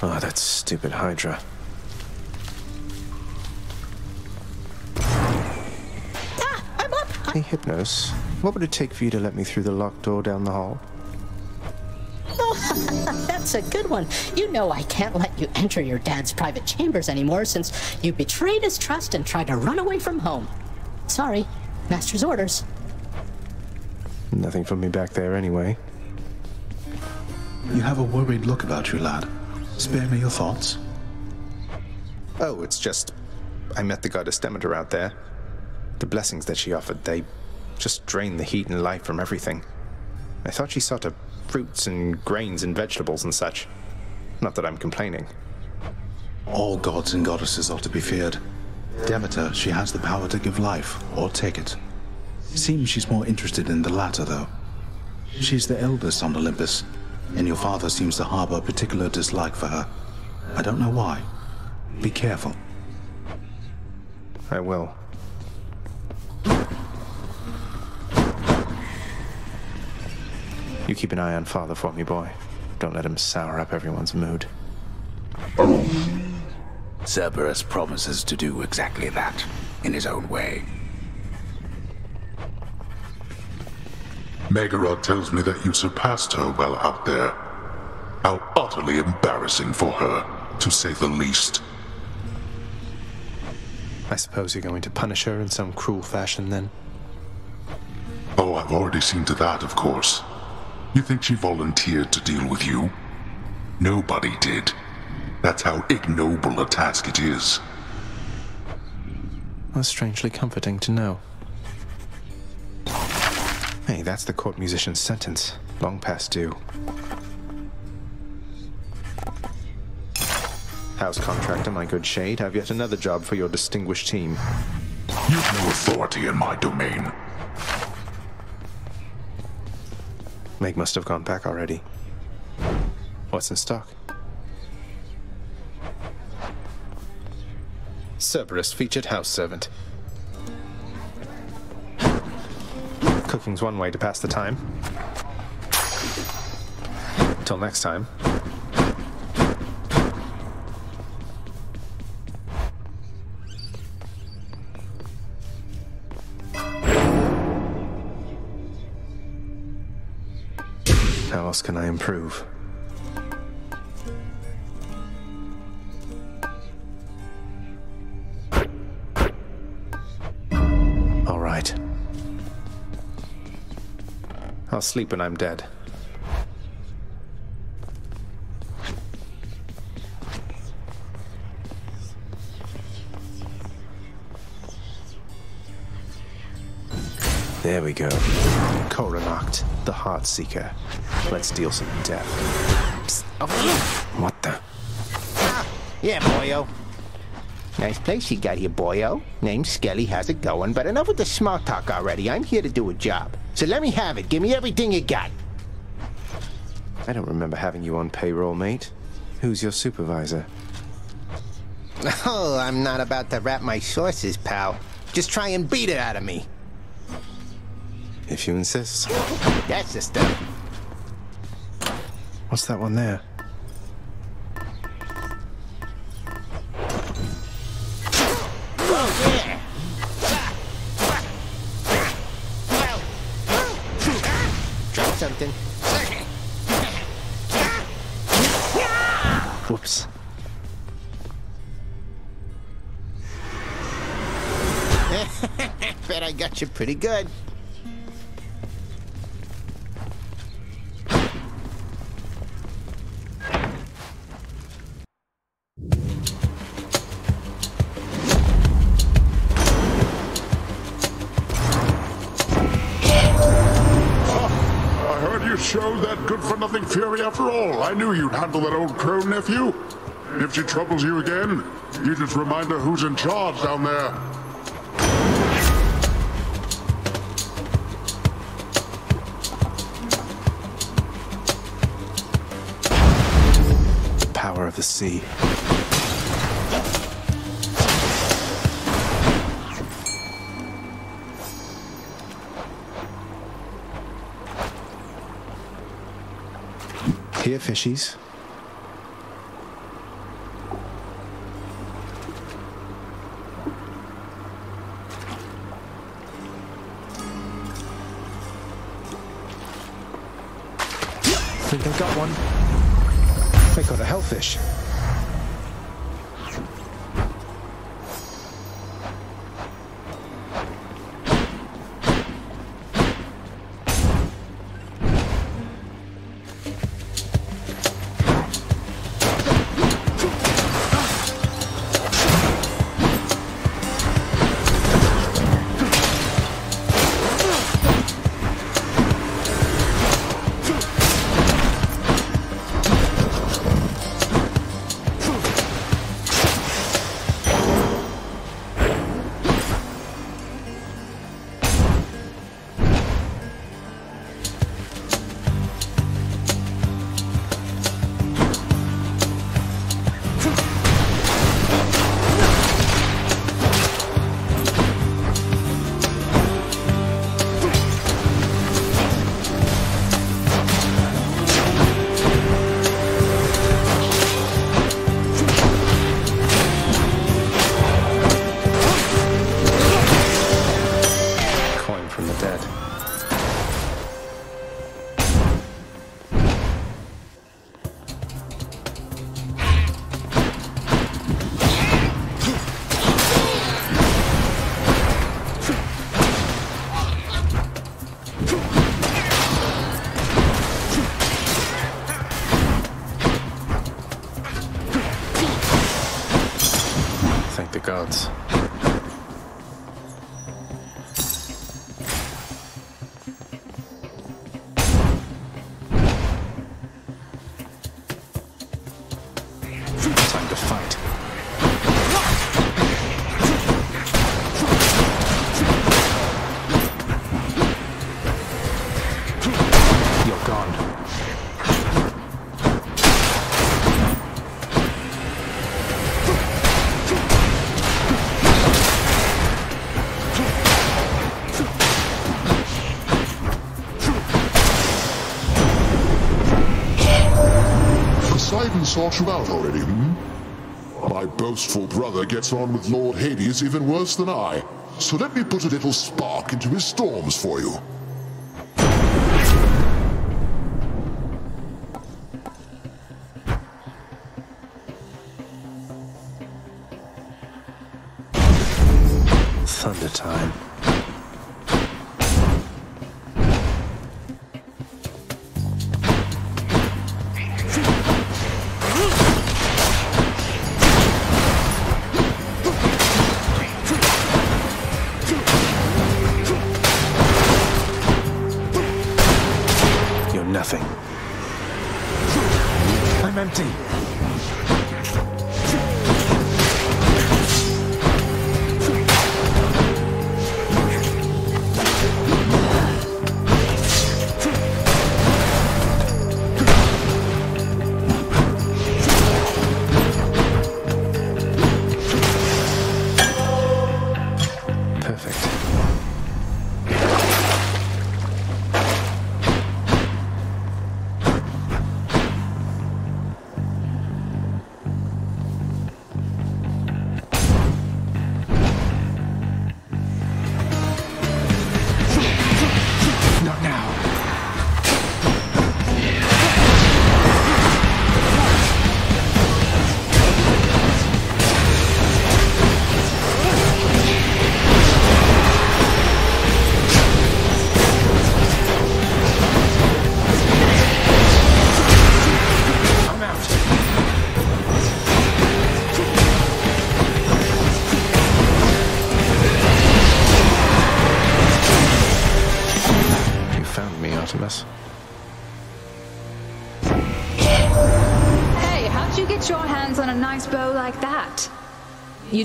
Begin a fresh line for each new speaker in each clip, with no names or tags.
Oh, that stupid Hydra.
Ah, I'm up.
Hey, Hypnos, what would it take for you to let me through the locked door down the hall?
Oh, that's a good one. You know I can't let you enter your dad's private chambers anymore since you betrayed his trust and tried to run away from home. Sorry, master's orders.
Nothing for me back there anyway.
You have a worried look about you, lad. Spare me your thoughts.
Oh, it's just. I met the goddess Demeter out there. The blessings that she offered, they just drain the heat and life from everything. I thought she sought to fruits and grains and vegetables and such. Not that I'm complaining.
All gods and goddesses are to be feared. Demeter, she has the power to give life, or take it. Seems she's more interested in the latter, though. She's the eldest on Olympus, and your father seems to harbor a particular dislike for her. I don't know why. Be careful.
I will. You keep an eye on father for me, boy. Don't let him sour up everyone's mood.
Cerberus promises to do exactly that, in his own way.
Megaera tells me that you surpassed her well out there. How utterly embarrassing for her, to say the least.
I suppose you're going to punish her in some cruel fashion then?
Oh, I've already seen to that, of course. You think she volunteered to deal with you? Nobody did. That's how ignoble a task it is.
That's strangely comforting to know. That's the court musician's sentence. Long past due. House contractor, my good shade, have yet another job for your distinguished team.
You've no authority in my domain.
Meg must have gone back already. What's in stock? Cerberus featured house servant. Cooking's one way to pass the time. Until next time. How else can I improve? I'll sleep when I'm dead. There we go. Coronacht, the Heart Seeker. Let's deal some death. Psst. Oh, what the?
Yeah, boyo. Nice place you got here, boyo. Name's Skelly, how's it going? But enough with the small talk already. I'm here to do a job. So let me have it. Give me everything you got.
I don't remember having you on payroll, mate. Who's your supervisor?
Oh, I'm not about to wrap my sources, pal. Just try and beat it out of me.
If you insist.
That's the stuff.
What's that one there?
Pretty good.
I heard you showed that good-for-nothing fury after all. I knew you'd handle that old crone, nephew. If she troubles you again, you just remind her who's in charge down there.
The sea. Here, fishies. They
Sought you out already, hmm? My boastful brother gets on with Lord Hades even worse than I. So let me put a little spark into his storms for you.
Nothing. I'm empty.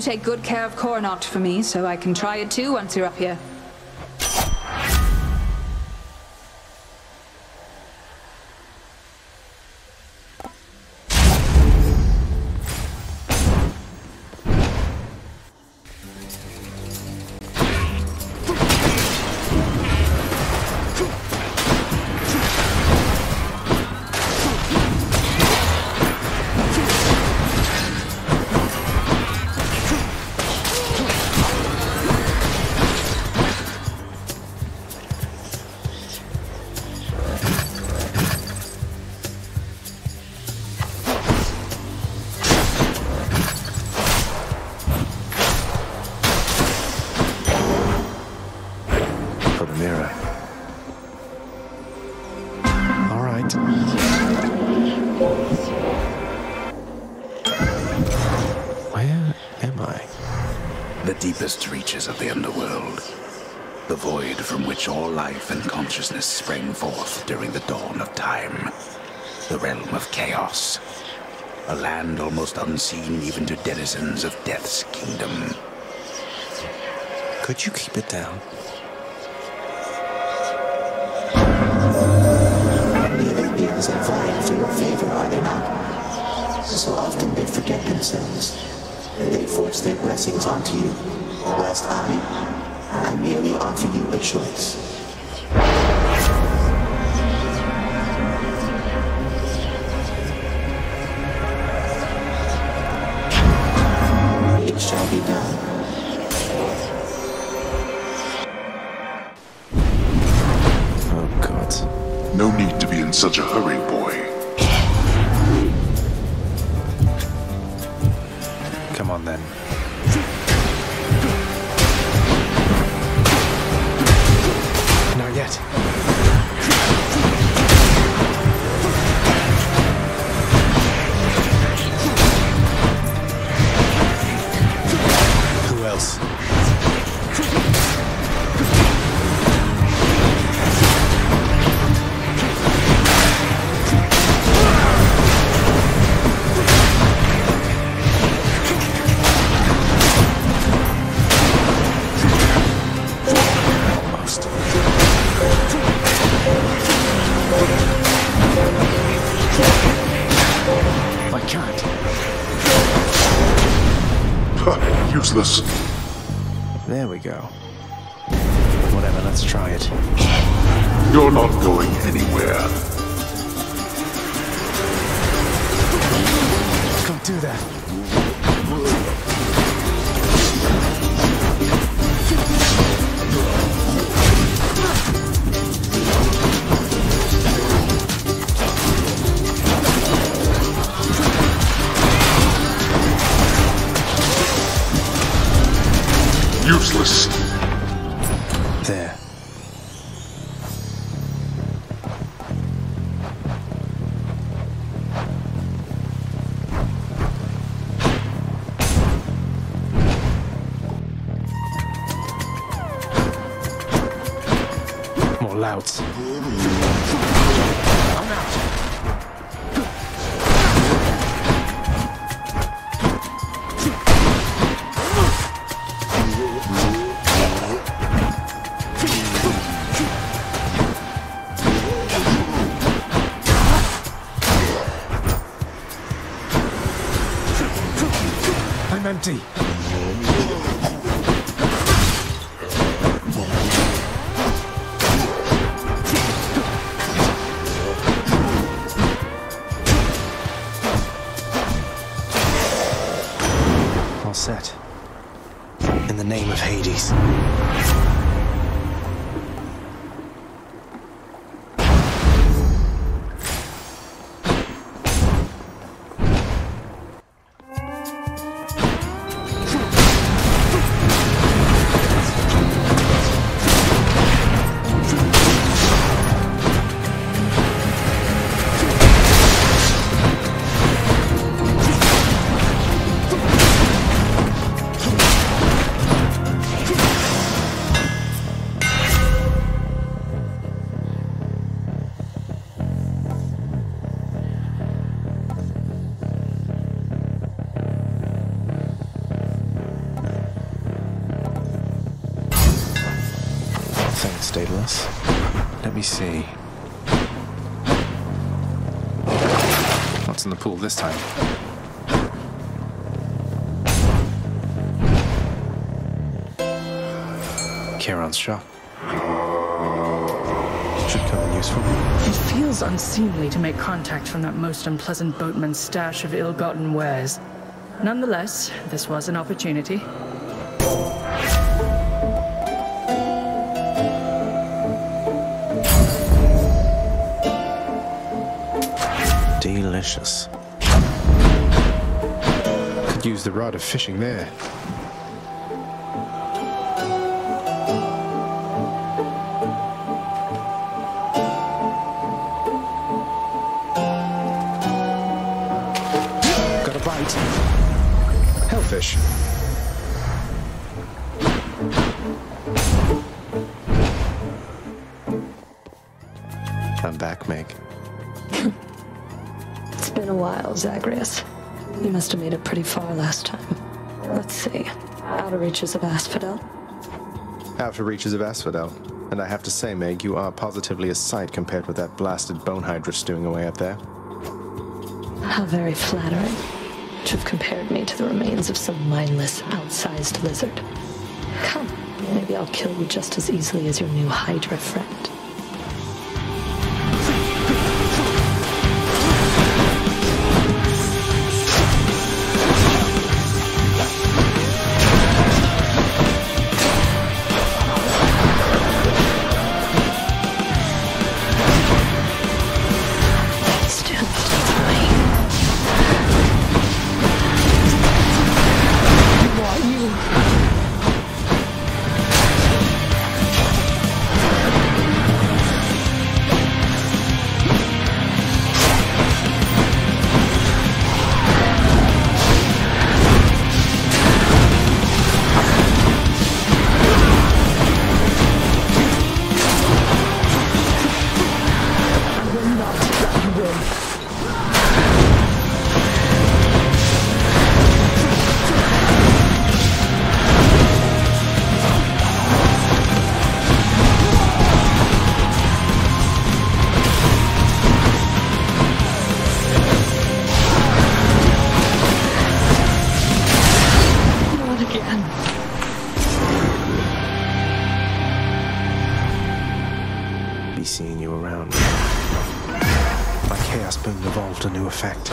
Take good care of Coronacht for me, so I can try it too once you're up here.
Consciousness sprang forth during the dawn of time. The realm of chaos. A land almost unseen even to denizens of Death's kingdom.
Could you keep it down?
The beings are vying for your favor, are they not? So often they forget themselves. They force their blessings onto you, whilst I, I merely offer you a choice.
Such a hurry, boy. Useless.
Daedalus. Let me see. What's in the pool this time? Charon's shop. Should come in useful.
It feels unseemly to make contact from that most unpleasant boatman's stash of ill-gotten wares. Nonetheless, this was an opportunity.
Could use the rod of fishing there. Got a bite. Hellfish. I'm back, Meg.
It's been a while, Zagreus. You must have made it pretty far last time. Let's see. Outer reaches of Asphodel.
Outer reaches of Asphodel. And I have to say, Meg, you are positively a sight compared with that blasted bone hydra stewing away up there.
How very flattering. To have compared me to the remains of some mindless, outsized lizard. Come, maybe I'll kill you just as easily as your new Hydra friend.
Around. My chaos boon evolved a new effect.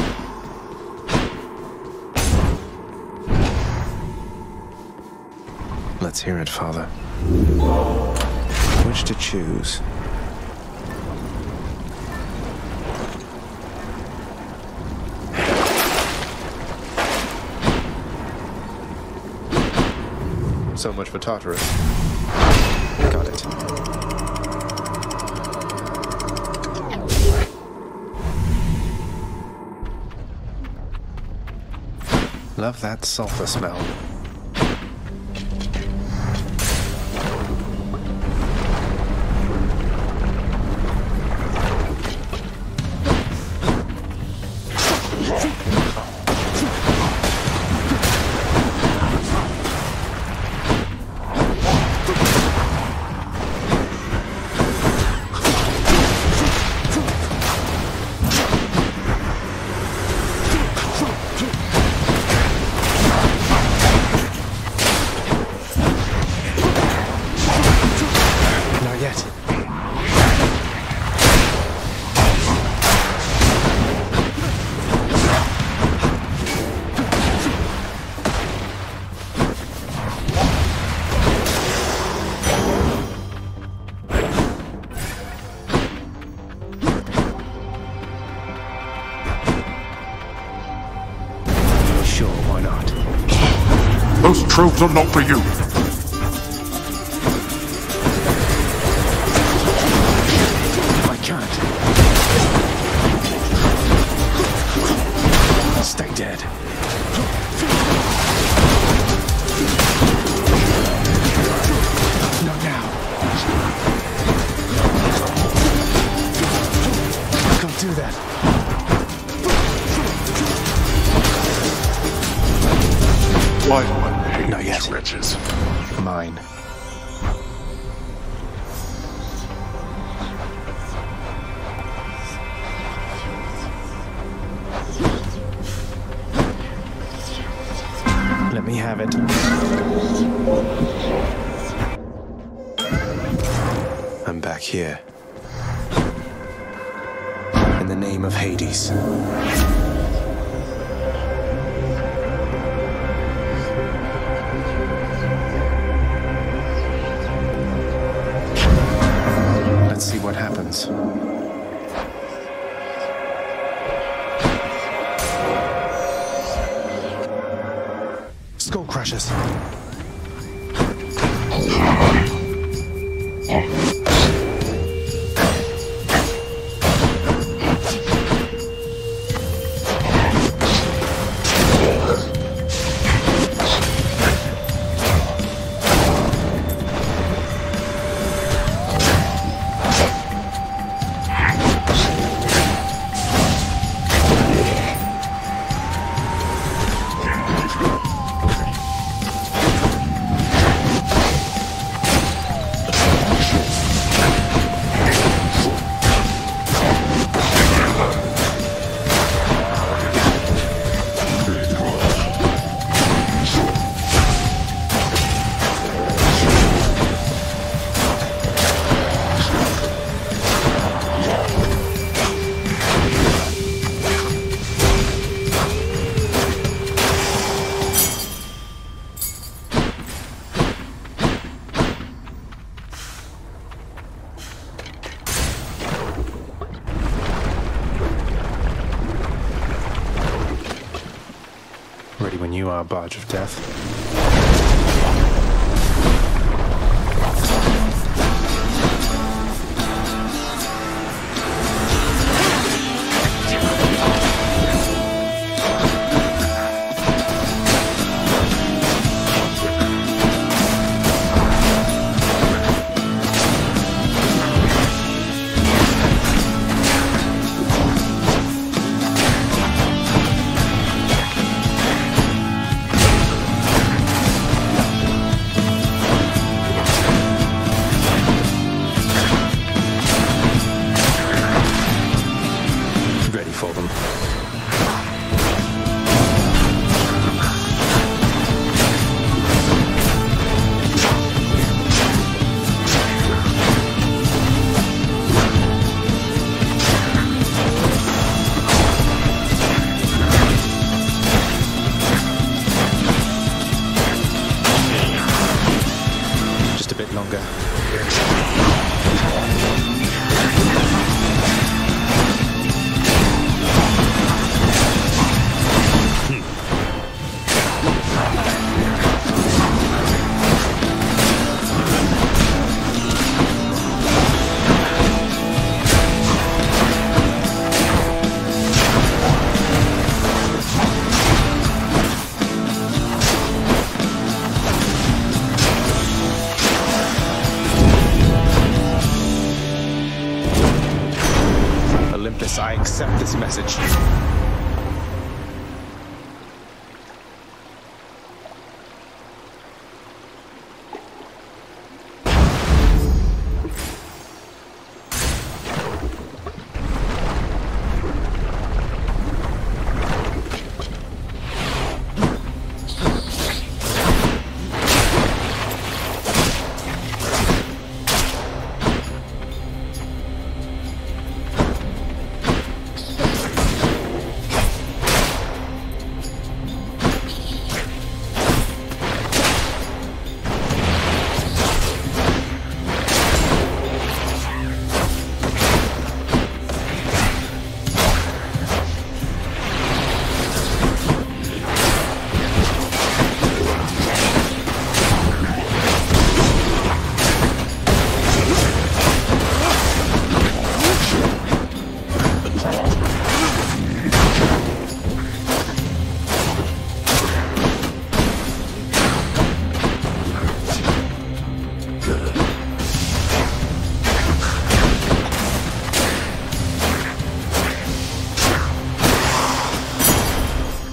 Let's hear it, Father. Which to choose? So much for Tartarus. Love that sulfur smell. Sure, why not?
Those troves are not for you.
I can't.
Why do
Not yet.
wretches?
Mine. Let me have it. I'm back here. In the name of Hades. What happens. Skull crushes.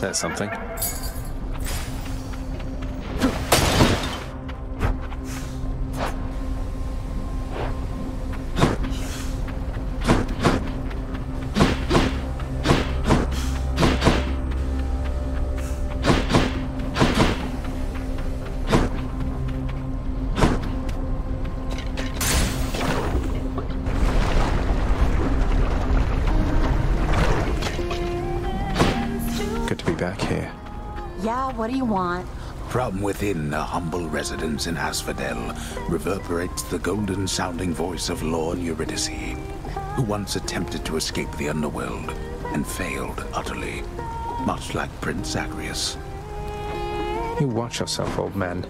That's something.
What do you want?
From within a humble residence in Asphodel reverberates the golden sounding voice of Lorne Eurydice, who once attempted to escape the underworld and failed utterly, much like Prince Zagreus.
You watch yourself, old man.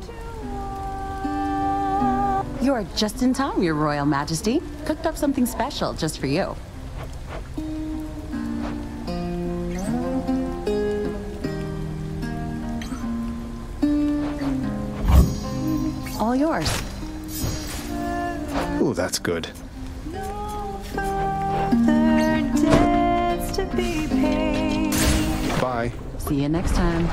You're just in time, Your Royal Majesty. Cooked up something special just for you. All yours.
Ooh, that's good. Bye.
See you next time.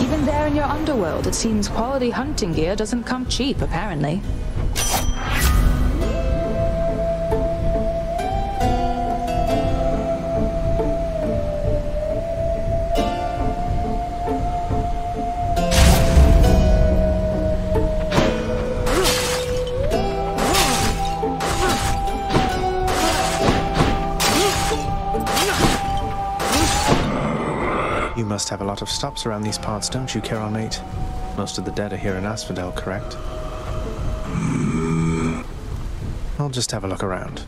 Even there in your underworld, it seems quality hunting gear doesn't come cheap, apparently.
You must have a lot of stops around these parts, don't you, Charon, mate? Most of the dead are here in Asphodel, correct? I'll just have a look around.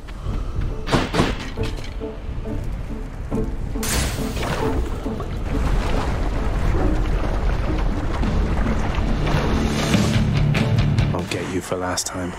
I'll get you for last time.